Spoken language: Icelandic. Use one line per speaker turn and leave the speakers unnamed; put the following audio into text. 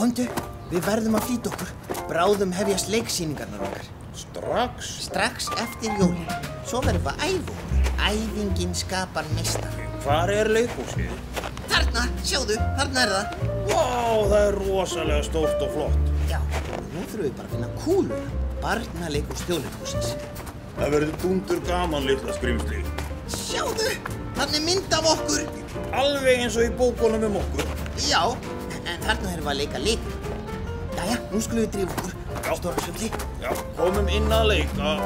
Komdu, við verðum að flýta okkur. Bráðum hefjast leiksýningarnar okkar.
Strax?
Strax eftir jólin. Svo verðum við að æfa okkur. Æfingin skapar mestar.
Hvar er leikhúsið?
Þarna, sjáðu, þarna er það.
Vá, það er rosalega stórt og flott.
Já, og nú þurfum við bara að finna kúluna. Barnaleikus þjóðleikusins.
Það verður dundur gaman litla skrimsli.
Sjáðu, þarna er mynd af okkur.
Alveg eins og í bókunum um okkur.
Já, en þarna erum við að leika leik. Jæja, nú skulum við drífa okkur.
Já.
Stóra sjöfli.
Já, komum inn að leika.